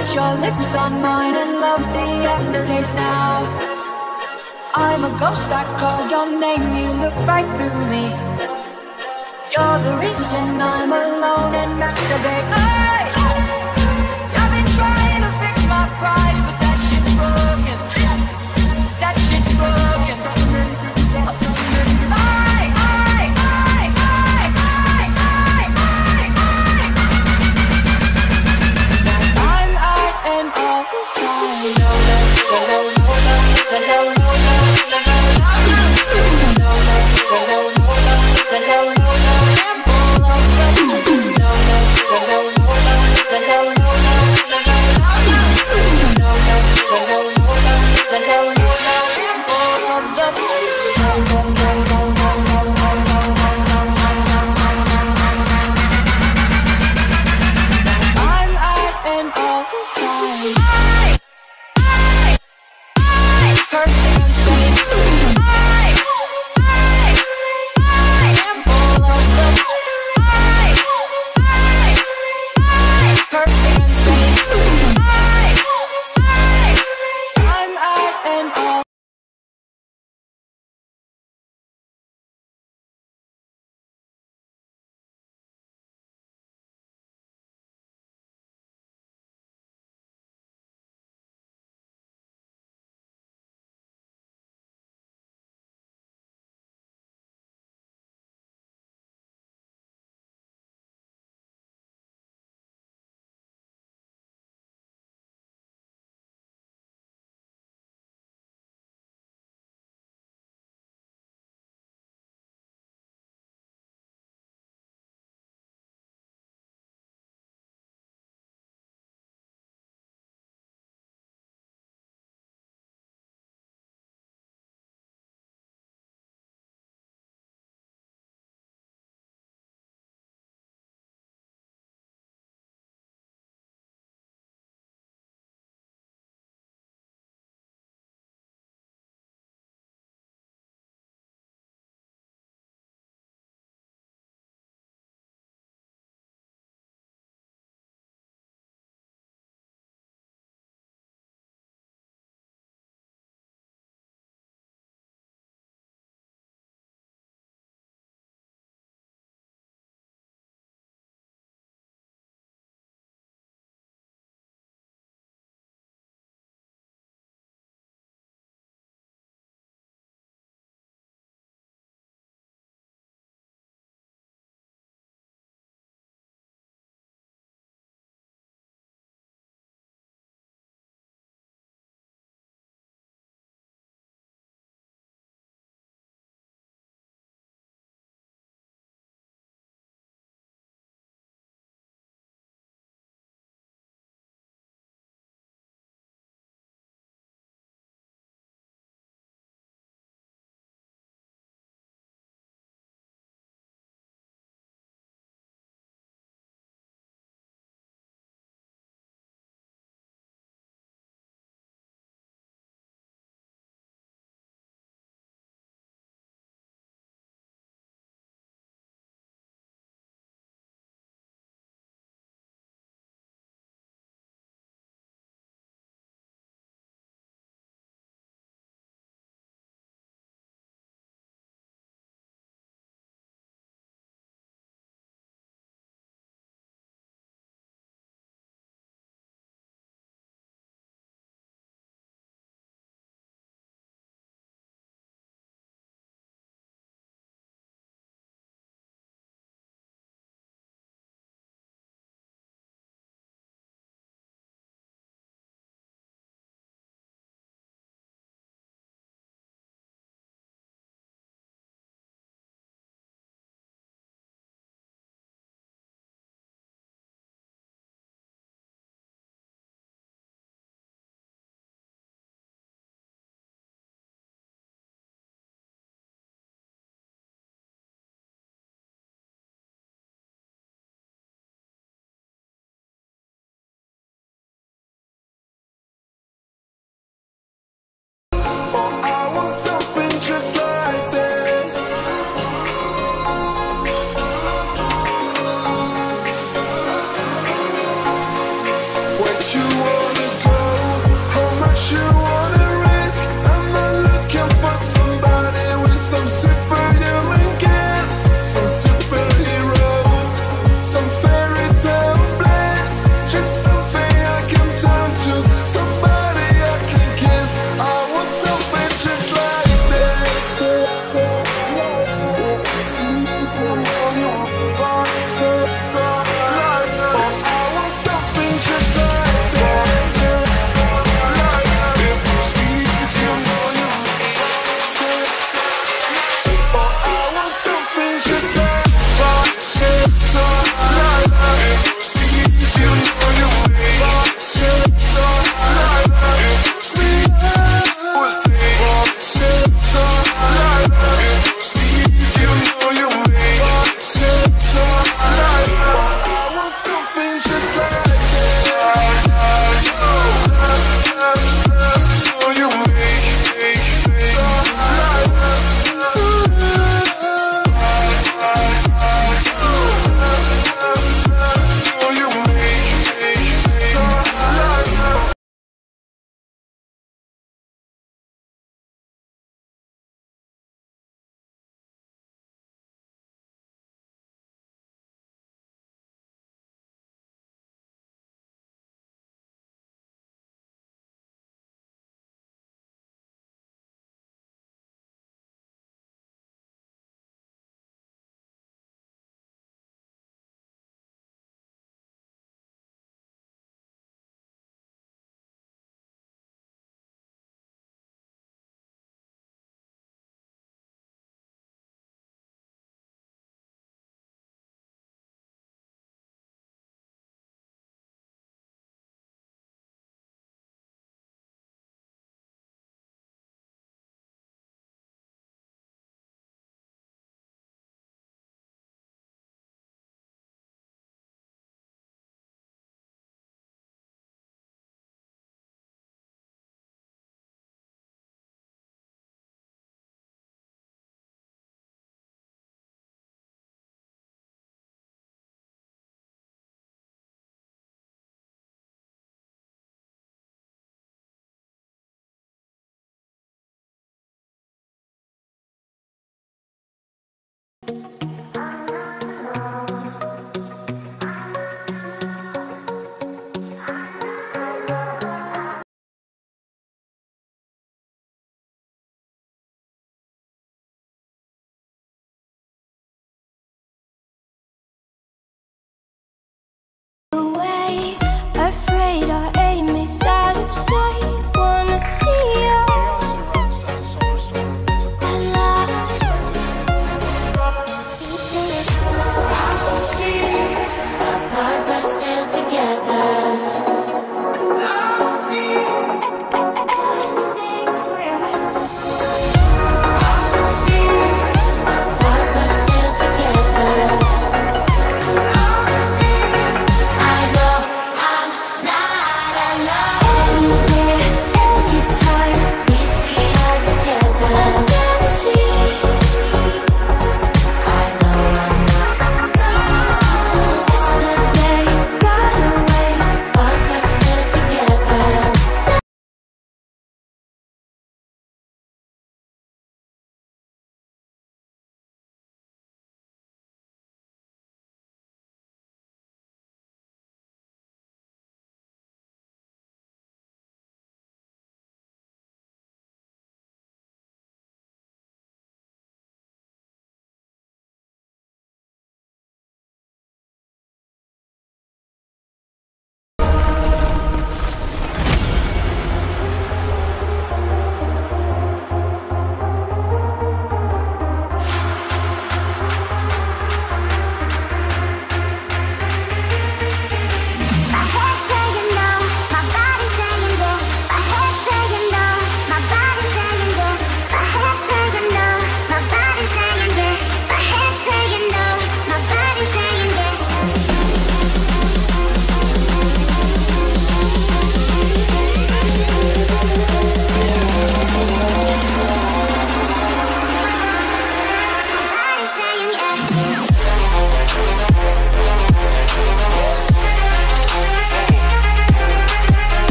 put your lips on mine and love the aftertaste now. I'm a ghost, I call your name, you look right through me. You're the reason I'm alone and masturbate. Hey! I've been trying to fix my pride,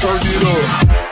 turn it up.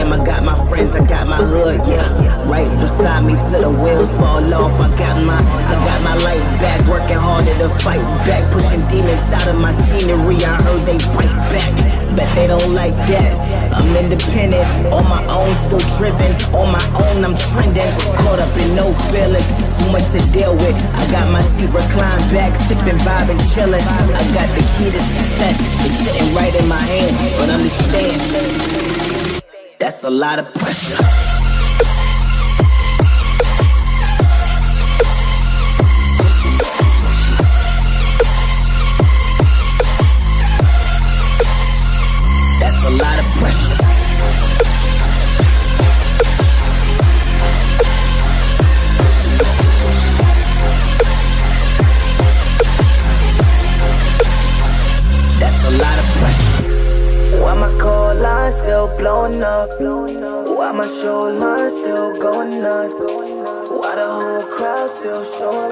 Fam, I got my friends, I got my hood, yeah. Right beside me till the wheels fall off. I got my, I got my light back, working harder to fight back, pushing demons out of my scenery. I heard they fight back, bet they don't like that. I'm independent, on my own, still driven. On my own, I'm trending. Caught up in no feelings, too much to deal with. I got my seat reclined back, sipping, vibing, chilling. I got the key to success, it's sitting right in my hand. But understand. That's a lot of pressure. That's a lot of pressure. Up? Why my show line still going nuts? Why the whole crowd still showing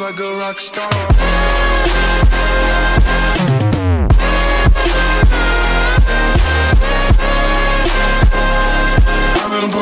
like a rock star. I'm in a